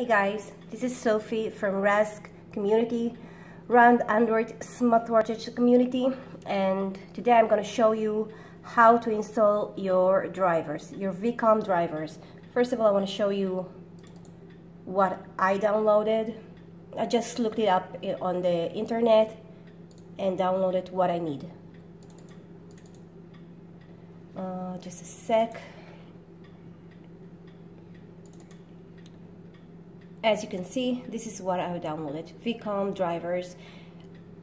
Hey guys, this is Sophie from Rask community, around Android smartwatch community and today I'm going to show you how to install your drivers, your VCOM drivers. First of all I want to show you what I downloaded. I just looked it up on the internet and downloaded what I need. Uh, just a sec. As you can see this is what I downloaded. VCOM drivers.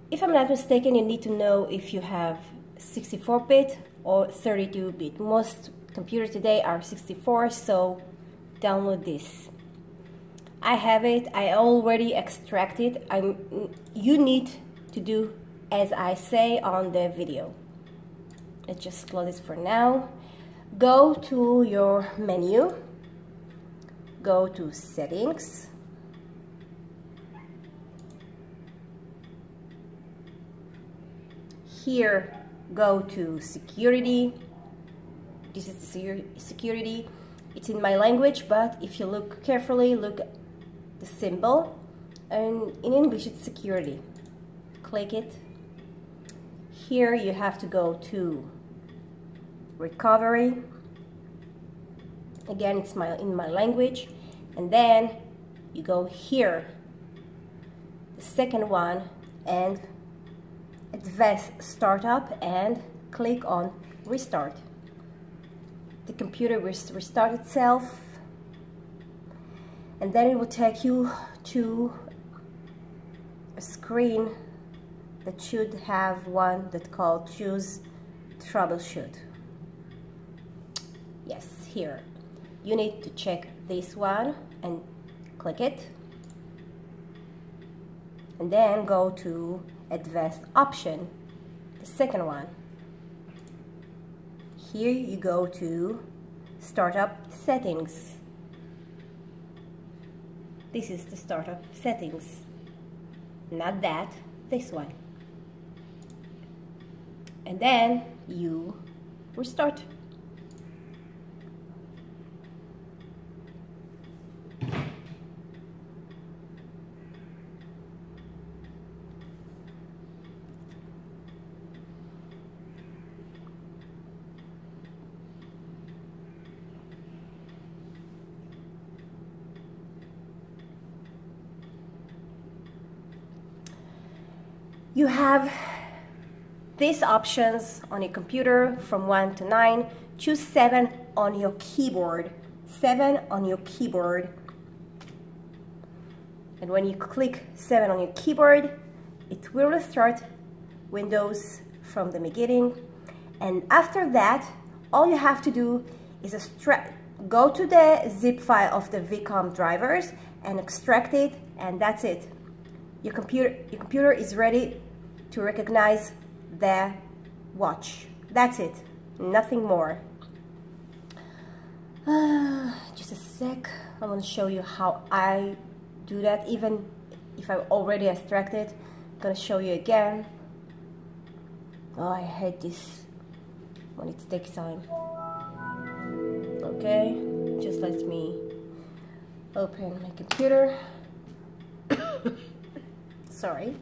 If I'm not mistaken you need to know if you have 64-bit or 32-bit most computers today are 64 so download this. I have it. I already extracted. I'm you need to do as I say on the video. Let's just close this for now. Go to your menu go to settings. Here go to security. This is security. It's in my language but if you look carefully look the symbol. And in English it's security. Click it. Here you have to go to recovery. Again it's my in my language and then you go here the second one and advanced startup and click on restart. The computer will restart itself. And then it will take you to a screen that should have one that called choose troubleshoot. Yes here. You need to check this one and click it. And then go to advanced option the second one. Here you go to startup settings. This is the startup settings not that this one. And then you restart You have these options on your computer from 1 to 9. Choose 7 on your keyboard. 7 on your keyboard. And when you click 7 on your keyboard, it will restart Windows from the beginning. And after that, all you have to do is go to the zip file of the VCOM drivers and extract it, and that's it. Your computer, your computer is ready to recognize the watch. That's it, nothing more. Just a sec, I'm gonna show you how I do that even if I'm already extracted. I'm gonna show you again. Oh, I hate this when it takes time. Okay, just let me open my computer. Sorry.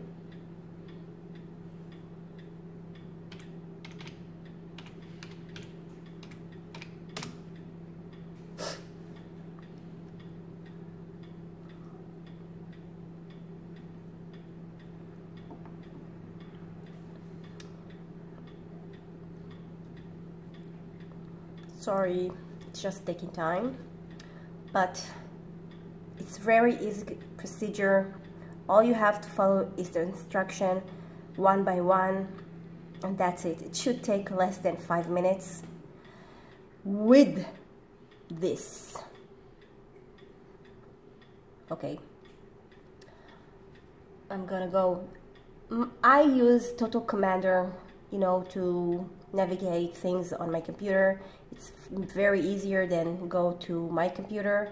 Sorry it's just taking time. But it's very easy procedure. All you have to follow is the instruction one by one and that's it. It should take less than five minutes. With this okay I'm gonna go. I use Total Commander you know to navigate things on my computer. It's very easier than go to my computer.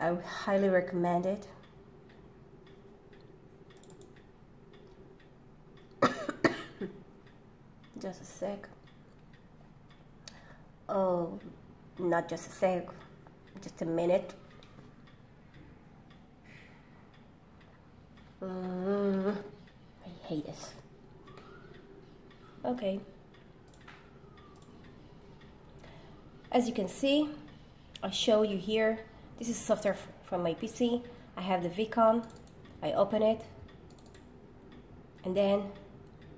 I highly recommend it. just a sec. Oh, not just a sec, just a minute. Mm, I hate this. Okay. As you can see, I'll show you here. This is software from my PC. I have the VCOM. I open it. And then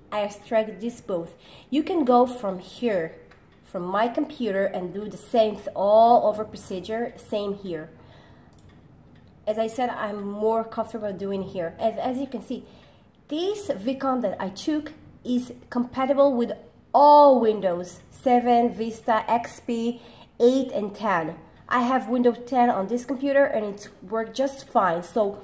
I extract this both. You can go from here, from my computer and do the same all over procedure, same here. As I said, I'm more comfortable doing here. As, as you can see, this VCOM that I took is compatible with all Windows 7, Vista, XP, 8 and 10. I have Windows 10 on this computer and it worked just fine. So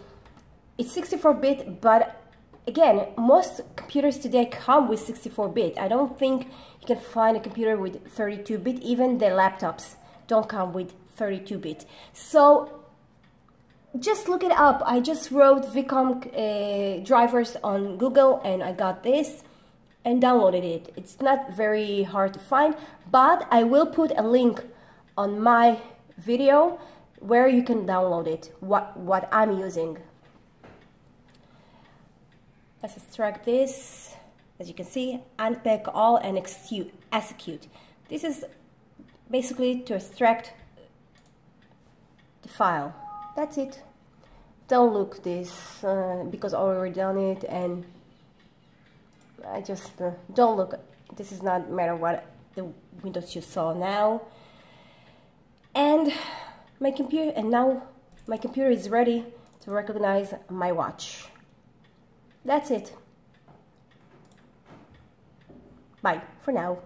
it's 64-bit, but again, most computers today come with 64-bit. I don't think you can find a computer with 32-bit. Even the laptops don't come with 32-bit. So just look it up. I just wrote VCOM uh, drivers on Google and I got this and downloaded it. It's not very hard to find, but I will put a link on my video where you can download it, what, what I'm using. Let's extract this. As you can see, unpack all and execute. This is basically to extract the file. That's it. Don't look this uh, because I already done it and I just uh, don't look. This is not matter what the windows you saw now. And my computer and now my computer is ready to recognize my watch. That's it. Bye for now.